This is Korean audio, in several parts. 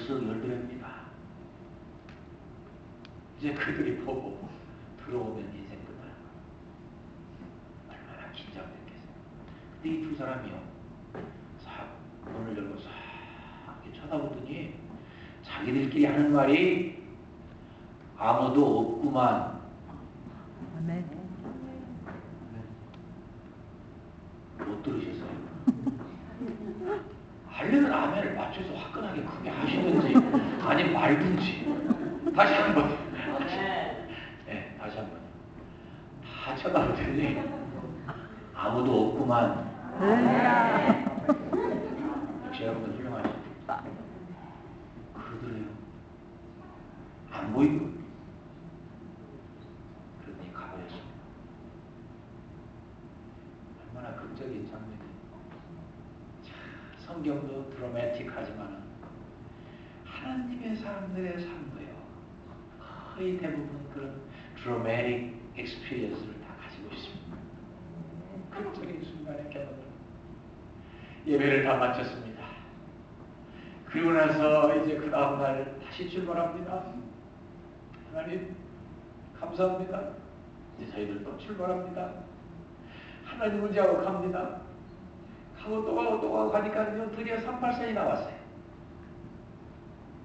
벌써 열드랍니다. 이제 그들이 보고 들어오면 인생 끝나는 거 얼마나 긴장됐겠어요. 근데 이 두 사람이요. 싹 문을 열고 싹 이렇게 쳐다보더니 자기들끼리 하는 말이 아무도 없구만. 아멘. 못 들으셨어요? 하려면 아멘을 맞춰서 화끈하게 크게 하시든지 아니면 말든지. 다시 한번. 네, 다시 한번. 다 쳐다보더니 아무도 없구만. 역시 여러분들 훌륭하십니다. 그러더래요. 안 보이고. 그러더니 가버렸습니다. 얼마나 극적인 장면이 성경도 드라마틱하지만 하나님의 사람들의 삶도요 거의 대부분 그런 dramatic experience를 다 가지고 있습니다. 극적인 순간의 경험을 예배를 다 마쳤습니다. 그리고 나서 이제 그 다음날 다시 출발합니다. 하나님 감사합니다. 이제 저희들 또 출발합니다. 하나님을 지하고 갑니다 가고 또 가고 또 가고 가니까요 드디어 38선이 나왔어요.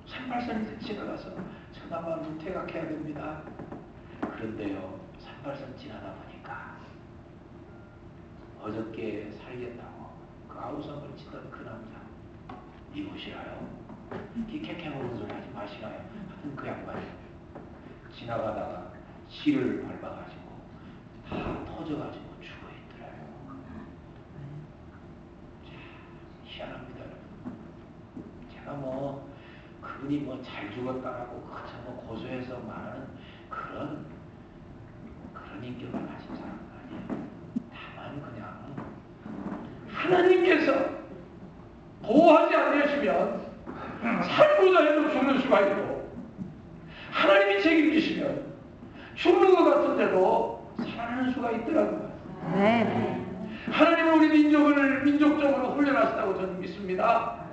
38선이 지나가서 저나마 눈태각해야 됩니다. 그런데요 38선 지나다 보니까 어저께 살겠다고 그 아우성을 치던 그 남자 이곳이라요? 기캐캐 먹는 소리 하지 마시라요. 하여튼 그 양반이 지나가다가 실을 밟아가지고 다 터져가지고 죽어있더라요 희한합니다, 여러분. 제가 뭐 그분이 뭐잘 죽었다라고 그저 뭐 고소해서 말하는 그런 그런 인격을 가진 사람은 아니에요. 다만 그냥 하나님께서 보호하지 않으시면 살고자 해도 죽는 수가 있고 하나님이 책임지시면 죽는 것 같은데도 살아나는 수가 있더라고요. 아멘. 하나님은 우리 민족을 민족적으로 훈련하신다고 저는 믿습니다.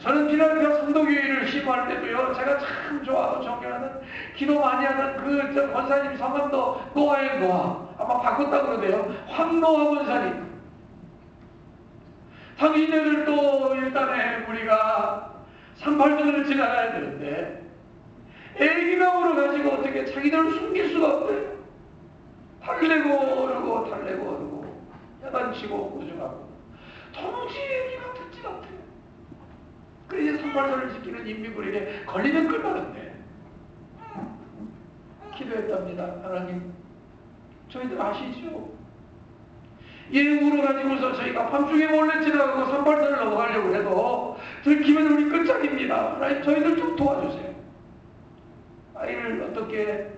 저는 피라델피아 성도교회를 심호할 때도요, 제가 참 좋아하고 존경하는 기도 많이 하는 그 저 권사님 성함도 노아의 노아 아마 바꿨다 그러대요. 황노아 권사님. 당신네들도 일단에 우리가 38선을 지나가야 되는데 애기명으로 가지고 어떻게 자기들을 숨길 수가 없대요. 달래고 오르고 달래고 오르고 야단치고 우중하고 도무지 애기가 듣지 못해요. 38선을 지키는 인민군에게 걸리면 끌만한데 기도했답니다. 하나님 저희들 아시죠? 예우로 가지고서 저희가 밤중에 몰래 지나가고 38선을 넘어가려고 해도 들키면 우리 끝장입니다. 하나님 저희들 좀 도와주세요. 아이를 어떻게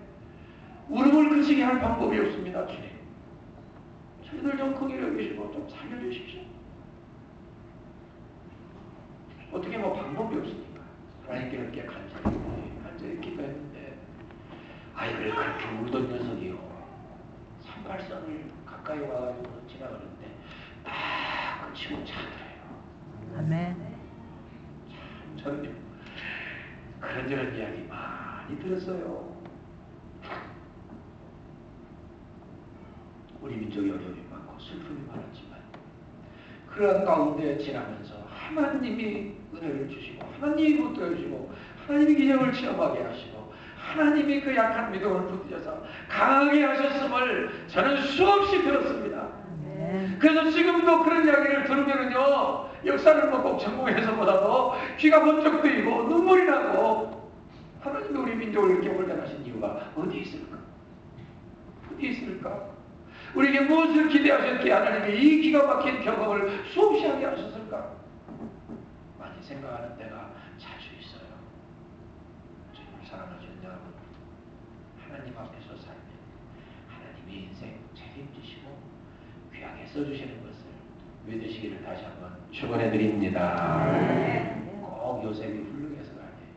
울음을 그치게 할 방법이 없습니다. 주님. 저희들 좀 크게 여기시고 좀 살려주십시오. 어떻게 뭐 방법이 없으니까. 하나님께 이렇게 간절히 간절히 기도했는데 아이를 그렇게 울던 녀석이요. 38선을 가까이 와가지고 지나가는데 딱 그 치고 차더래요. 아멘. 저는요 그런저런 이야기 많이 들었어요. 우리 민족이 어려움이 많고 슬픔이 많았지만 그런 가운데 지나면서 하나님이 은혜를 주시고 하나님이 붙들어주시고 하나님이 기적을 체험하게 하시고 하나님이 그 약한 믿음을 붙들어서 강하게 하셨음을 저는 수없이 들었습니다. 그래서 지금도 그런 이야기를 들으면은요 역사를 뭐꼭 전공해서보다도 귀가 번쩍 뜨이고 눈물이 나고 하나님이 우리 민족을 이렇게 훈련하신 이유가 어디 있을까? 어디 있을까? 우리에게 무엇을 기대하셨기에 하나님이 이 기가 막힌 경험을 수없이 하게 하셨을까? 생각하는 때가 자주 있어요. 주님을 사랑하시는 여러분, 하나님 앞에서 살면 하나님이 인생 책임지시고 귀하게 써주시는 것을 믿으시기를 다시 한번 축원해 드립니다. 꼭 요셉이 훌륭해서가 아니에요.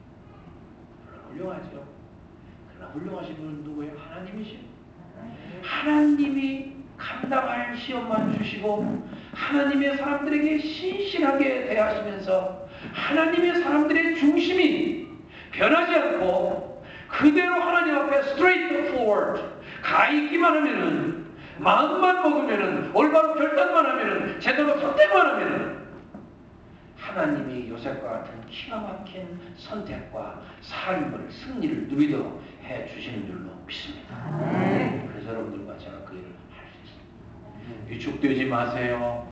물론 훌륭하죠. 그러나 훌륭하신 분은 누구예요? 하나님이시죠. 하나님이 감당할 시험만 주시고 하나님의 사람들에게 신실하게 대하시면서 하나님의 사람들의 중심이 변하지 않고 그대로 하나님 앞에 straight forward 가 있기만 하면은 마음만 먹으면은 올바로 결단만 하면은 제대로 선택만 하면은 하나님이 요셉과 같은 기가 막힌 선택과 삶을 승리를 누리도록 해 주시는 줄로 믿습니다. 그래서 여러분들과 제가 그 일을 할 수 있습니다. 위축되지 마세요.